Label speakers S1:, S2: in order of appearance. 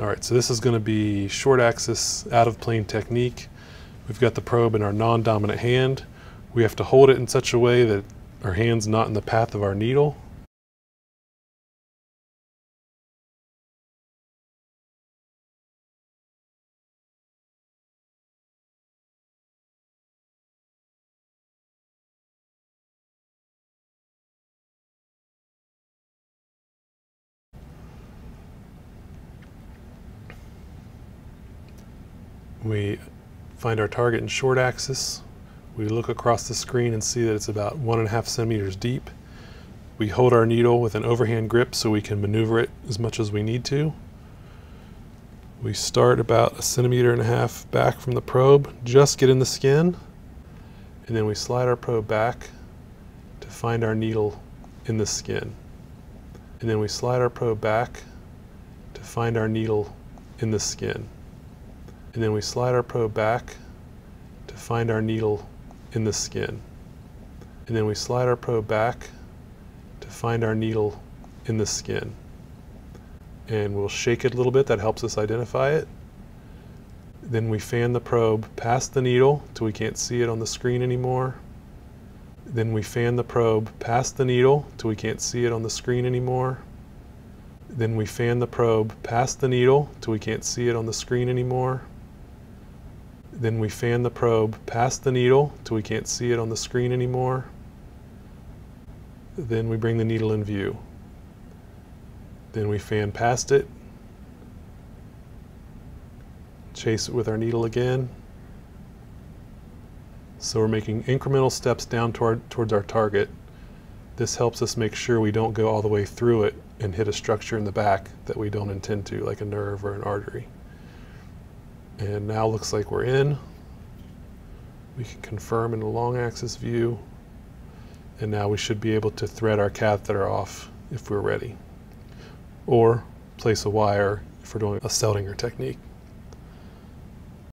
S1: All right, so this is going to be short axis out of plane technique. We've got the probe in our non-dominant hand. We have to hold it in such a way that our hand's not in the path of our needle. We find our target in short axis. We look across the screen and see that it's about one and a half centimeters deep. We hold our needle with an overhand grip so we can maneuver it as much as we need to. We start about a centimeter and a half back from the probe, just get in the skin, and then we slide our probe back to find our needle in the skin. And then we slide our probe back to find our needle in the skin. And then we slide our probe back to find our needle in the skin. And then we slide our probe back to find our needle in the skin. And we'll shake it a little bit, that helps us identify it. Then we fan the probe past the needle till we can't see it on the screen anymore. Then we fan the probe past the needle till we can't see it on the screen anymore. Then we fan the probe past the needle till we can't see it on the screen anymore. Then we fan the probe past the needle till we can't see it on the screen anymore. Then we bring the needle in view. Then we fan past it, chase it with our needle again. So we're making incremental steps down toward, towards our target. This helps us make sure we don't go all the way through it and hit a structure in the back that we don't intend to, like a nerve or an artery. And now looks like we're in. We can confirm in a long axis view. And now we should be able to thread our catheter off if we're ready. Or place a wire if we're doing a Seldinger technique.